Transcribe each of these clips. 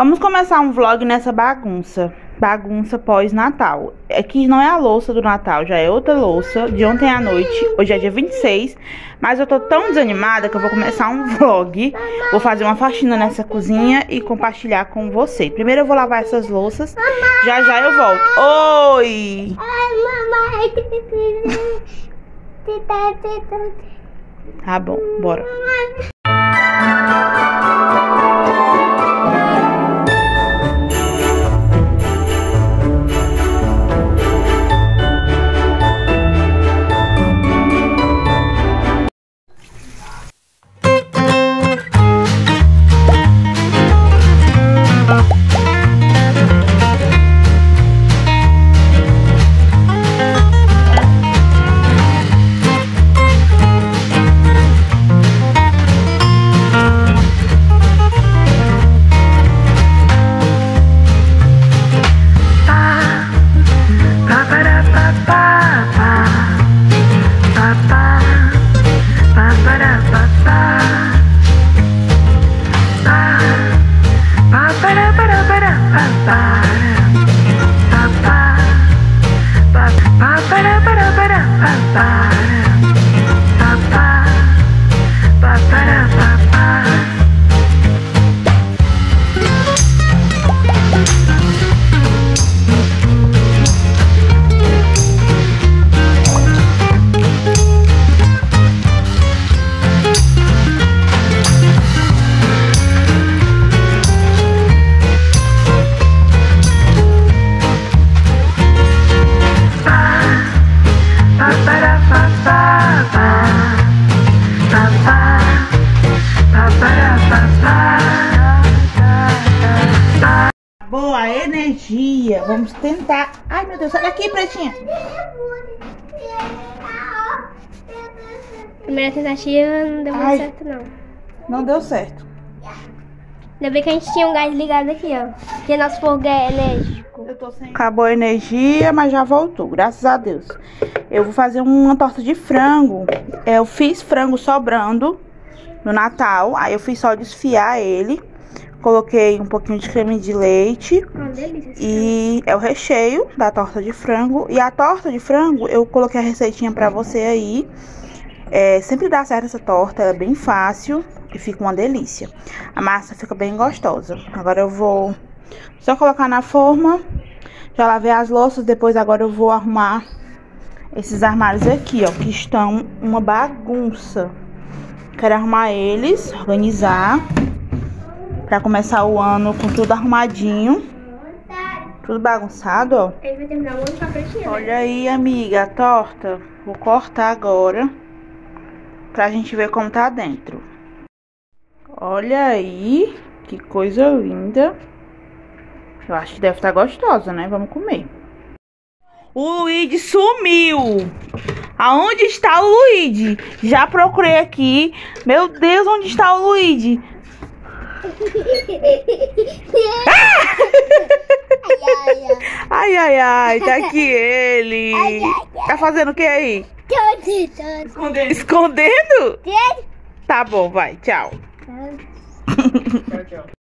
Vamos começar um vlog nessa bagunça. Bagunça pós-Natal. Aqui não é a louça do Natal, já é outra louça de ontem à noite. Hoje é dia 26. Mas eu tô tão desanimada que eu vou começar um vlog. Vou fazer uma faxina nessa cozinha e compartilhar com você. Primeiro eu vou lavar essas louças. Já já eu volto. Oi! Ai, mamãe. Tá bom, bora. Ai, meu Deus, sai daqui, pretinha. Primeira tentativa não deu muito Ai. certo, não. Não deu certo. Ainda bem que a gente tinha um gás ligado aqui, ó. Porque nosso fogo é enérgico. Tô sem. Acabou a energia, mas já voltou, graças a Deus. Eu vou fazer uma torta de frango. É, Eu fiz frango sobrando no Natal. Aí eu fiz só desfiar ele. Coloquei um pouquinho de creme de leite. Delícia. E é o recheio da torta de frango. E a torta de frango, eu coloquei a receitinha pra você aí. É, sempre dá certo essa torta, ela é bem fácil e fica uma delícia. A massa fica bem gostosa. Agora eu vou só colocar na forma. Já lavei as louças, depois agora eu vou arrumar esses armários aqui, ó, que estão uma bagunça. Quero arrumar eles, organizar, pra começar o ano com tudo arrumadinho. Tudo bagunçado, ó. Ele vai terminar o ano com a pretinha, né? Olha aí, amiga, a torta. Vou cortar agora pra gente ver como tá dentro. Olha aí, que coisa linda. Eu acho que deve estar gostosa, né? Vamos comer. O Luigi sumiu. Aonde está o Luigi? Já procurei aqui. Meu Deus, onde está o Luigi? Ai, ai, ai, tá aqui ele. Tá fazendo o que aí? Escondendo. Escondendo? Tá bom, vai, tchau. E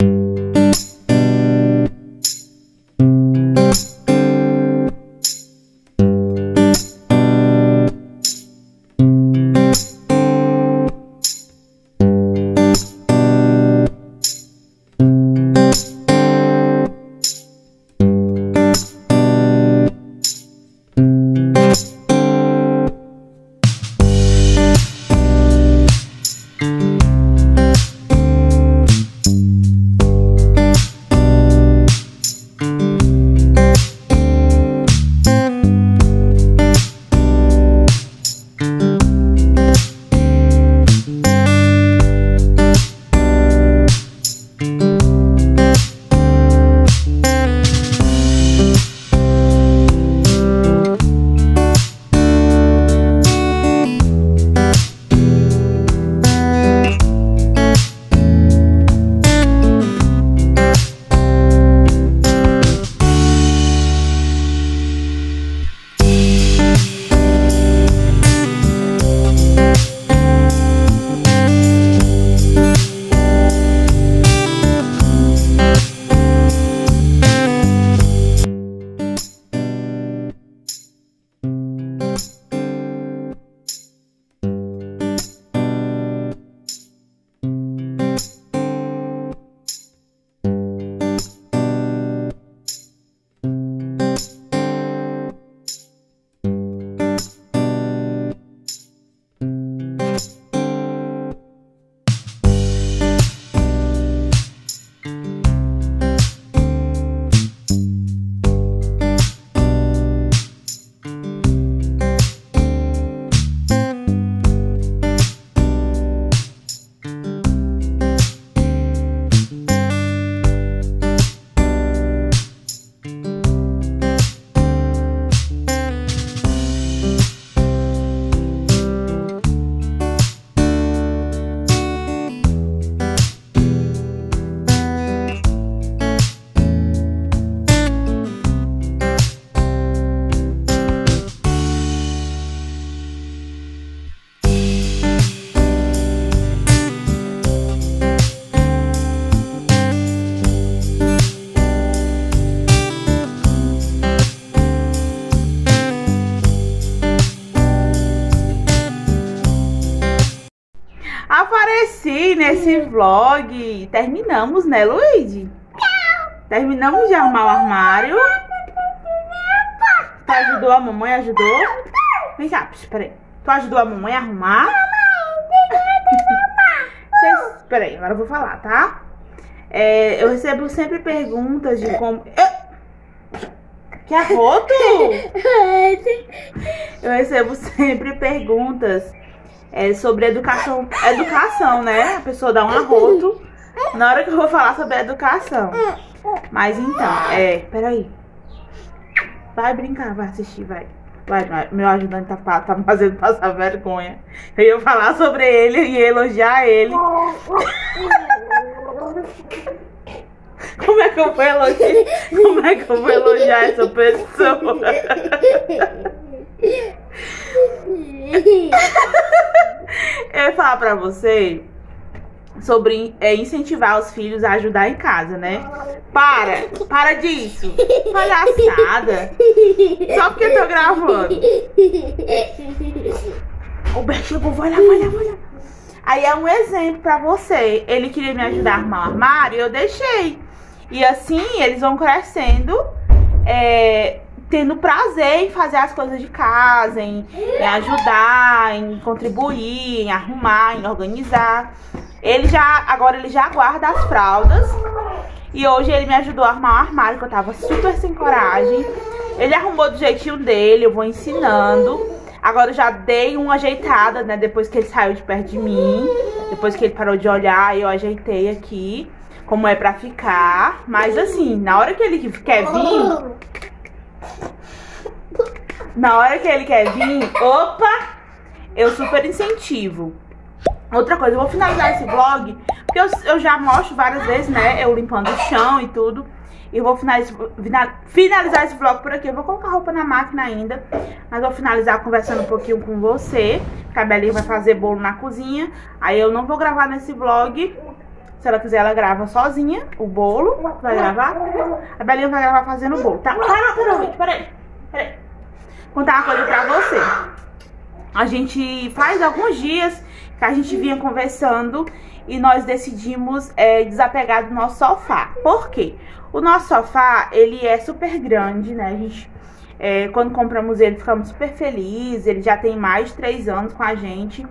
nesse vlog terminamos, né, Luigi? Terminamos de arrumar o armário. Tu ajudou a mamãe? Ajudou? Vem cá, peraí. Tu ajudou a mamãe a arrumar? Vocês, peraí, agora eu vou falar, tá? É, eu recebo sempre perguntas de como. Que arroto! Eu recebo sempre perguntas é, sobre educação. Educação, né? A pessoa dá um arroto na hora que eu vou falar sobre educação. Mas então, é. Peraí. Vai brincar, vai assistir, vai. Vai. Meu ajudante tá, tá fazendo passar vergonha. Eu ia falar sobre ele e elogiar ele. Como é que eu vou elogiar? Como é que eu vou elogiar essa pessoa? Eu ia falar pra você sobre é, incentivar os filhos a ajudar em casa, né? Para! Para disso! Palhaçada! Só porque eu tô gravando. O Beto chegou, vai lá, vai lá. Aí é um exemplo pra você. Ele queria me ajudar a armar o armário eu deixei. E assim eles vão crescendo, é, tendo prazer em fazer as coisas de casa, em, em ajudar, em contribuir, em arrumar, em organizar. Ele já, agora ele já guarda as fraldas. E hoje ele me ajudou a arrumar o armário, que eu tava super sem coragem. Ele arrumou do jeitinho dele, eu vou ensinando. Agora eu já dei uma ajeitada, né? Depois que ele saiu de perto de mim. Depois que ele parou de olhar, eu ajeitei aqui. Como é pra ficar. Mas assim, na hora que ele quer vir... Na hora que ele quer vir, opa! Eu super incentivo. Outra coisa, eu vou finalizar esse vlog, porque eu, eu já mostro várias vezes, né? Eu limpando o chão e tudo. E vou finalizar, esse vlog por aqui. Eu vou colocar roupa na máquina ainda. Mas vou finalizar conversando um pouquinho com você. Que a Belinha vai fazer bolo na cozinha. Aí eu não vou gravar nesse vlog. Se ela quiser, ela grava sozinha o bolo. Vai gravar. A Belinha vai gravar fazendo o bolo, tá? Para, peraí, peraí. Peraí. Contar uma coisa pra você. A gente faz alguns dias que a gente vinha conversando e nós decidimos é, desapegar do nosso sofá. Por quê? O nosso sofá, ele é super grande, né? A gente, é, quando compramos ele, ficamos super felizes. Ele já tem mais de três anos com a gente.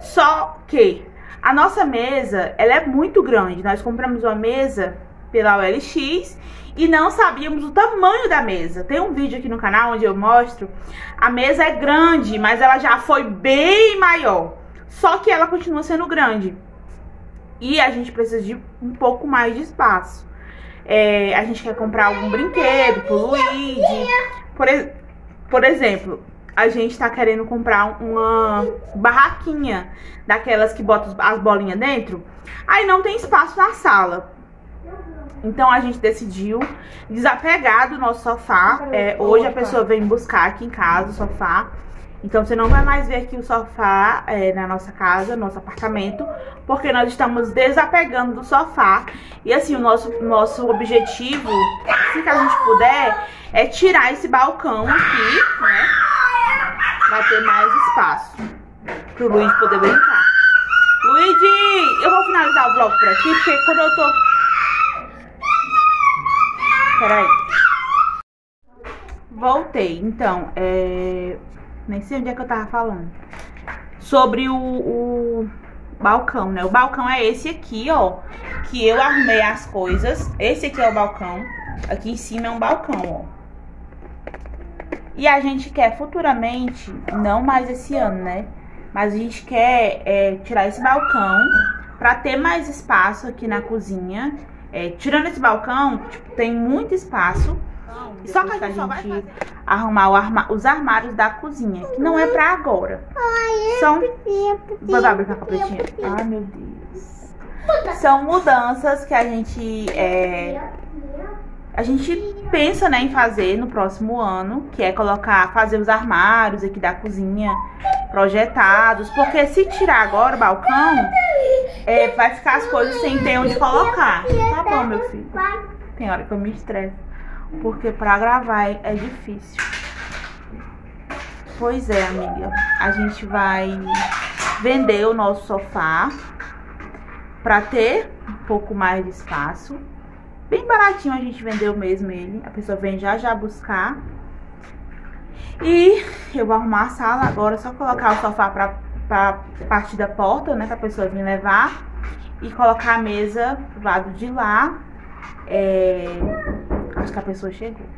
Só que a nossa mesa, ela é muito grande. Nós compramos uma mesa pela OLX e não sabíamos o tamanho da mesa. Tem um vídeo aqui no canal onde eu mostro. A mesa é grande, mas ela já foi bem maior. Só que ela continua sendo grande. E a gente precisa de um pouco mais de espaço. É, a gente quer comprar algum brinquedo pro Luigi. Por, por exemplo, a gente tá querendo comprar uma barraquinha daquelas que botam as bolinhas dentro. Aí não tem espaço na sala. Então a gente decidiu desapegar do nosso sofá. É, hoje a pessoa vem buscar aqui em casa o sofá. Então você não vai mais ver aqui o sofá é, na nossa casa, no nosso apartamento, porque nós estamos desapegando do sofá. E assim, o nosso, nosso objetivo, assim que a gente puder, é tirar esse balcão aqui, né? Pra ter mais espaço pro Luiz poder brincar. Luigi, eu vou finalizar o vlog por aqui, porque quando eu tô... Peraí. Voltei, então, é... Nem sei onde é que eu tava falando. Sobre o, o balcão, né? O balcão é esse aqui, ó. Que eu arrumei as coisas. Esse aqui é o balcão. Aqui em cima é um balcão, ó. E a gente quer futuramente, não mais esse ano, né? Mas a gente quer é, tirar esse balcão pra ter mais espaço aqui na cozinha. É, tirando esse balcão, tipo, tem muito espaço só que a gente, a gente arrumar arma, os armários da cozinha, que não é pra agora. São. Vai brincar com a pretinha? Ai, meu Deus. São mudanças que a gente. É, a gente pensa né, em fazer no próximo ano, que é colocar, fazer os armários aqui da cozinha projetados, porque se tirar agora o balcão, é, vai ficar as coisas sem ter onde colocar. Tá bom, meu filho. Tem hora que eu me estresso porque pra gravar é difícil. Pois é, amiga. A gente vai vender o nosso sofá. pra ter um pouco mais de espaço. Bem baratinho a gente vendeu mesmo ele. A pessoa vem já já buscar. E eu vou arrumar a sala agora, só colocar o sofá pra, pra partir da porta, né? Pra pessoa vir levar. E colocar a mesa do lado de lá. É... Acho que a pessoa chegou.